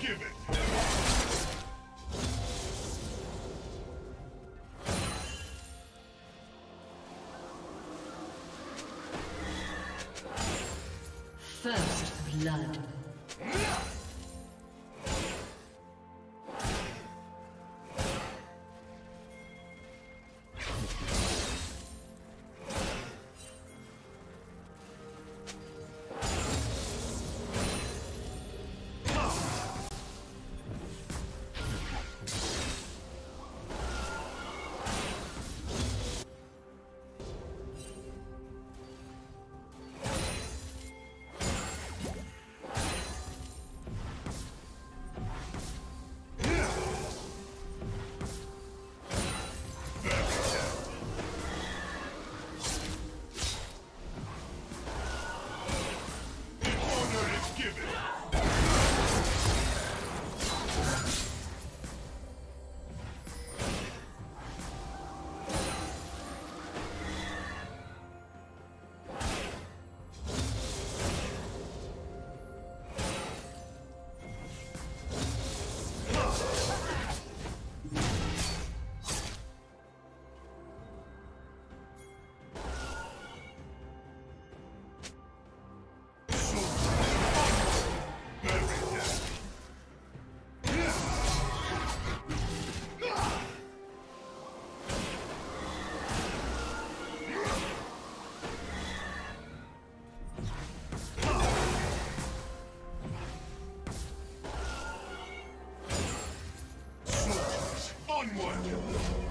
Given. First blood. Onward!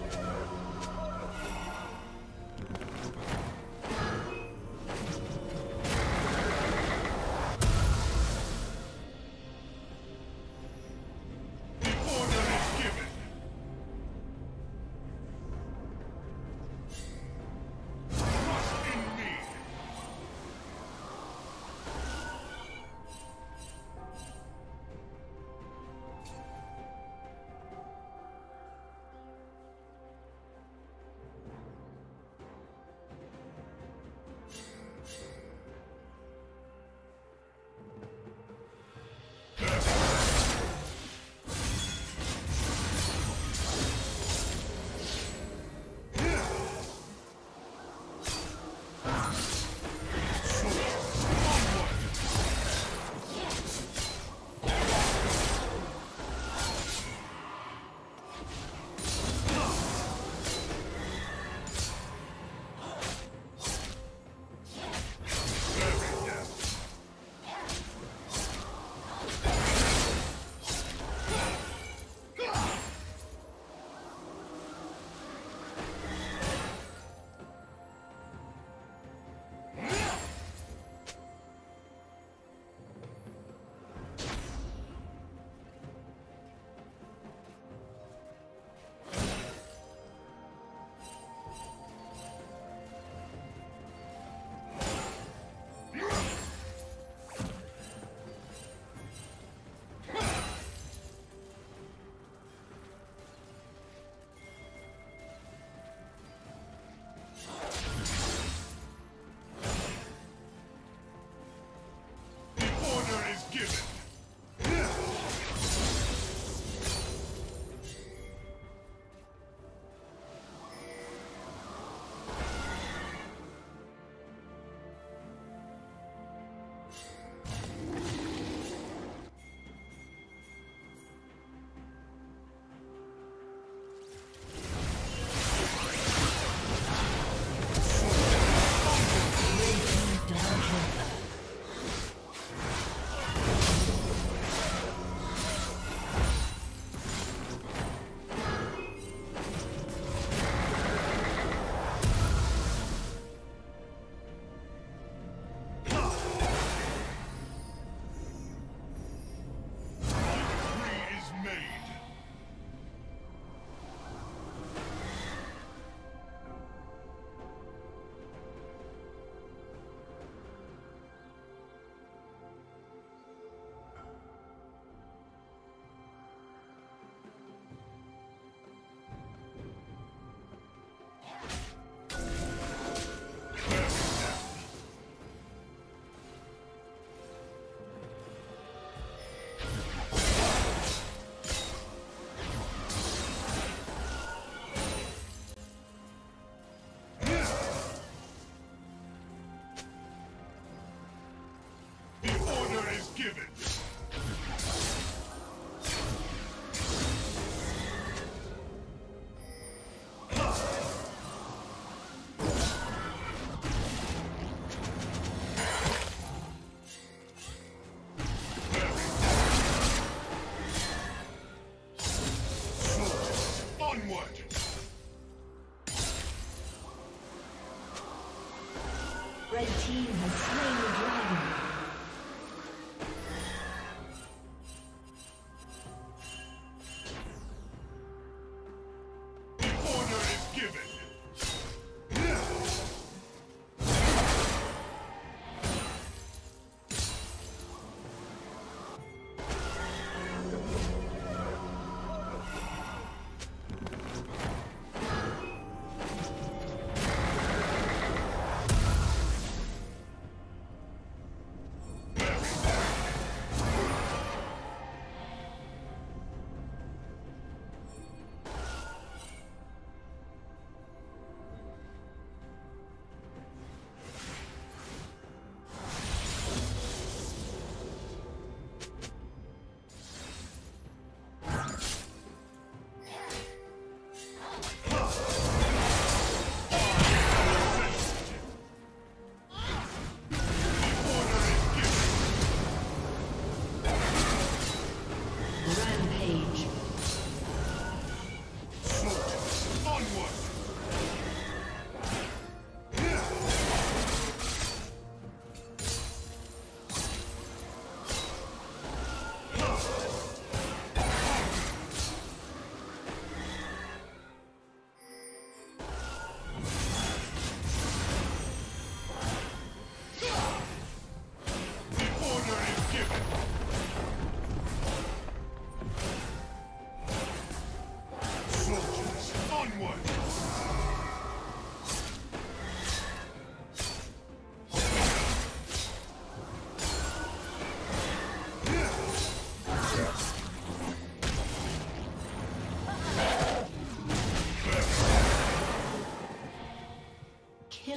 team has slain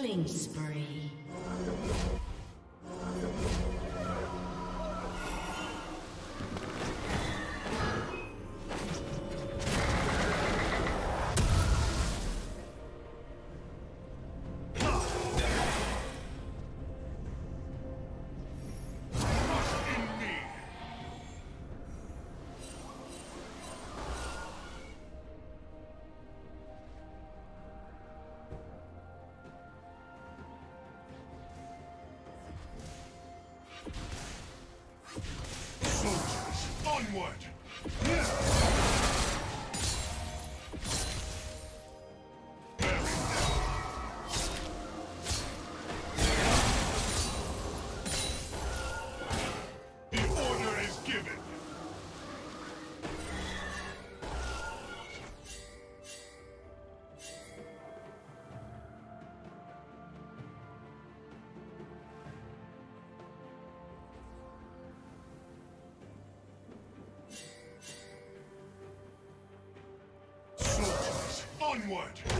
Killing Onward!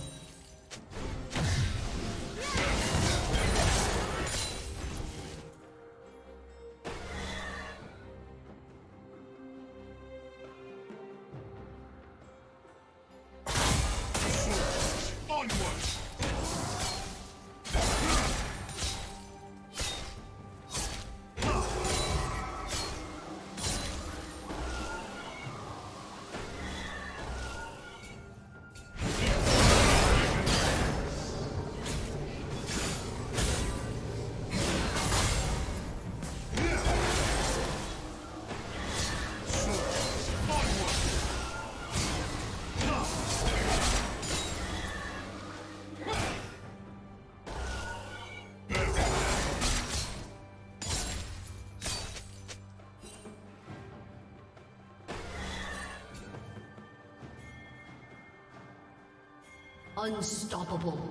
Unstoppable.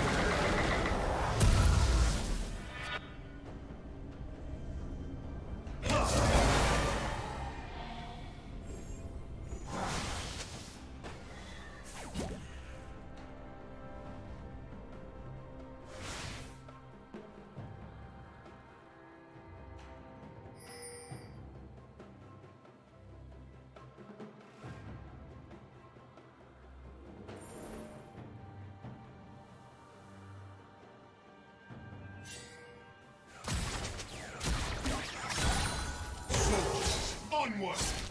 Onward!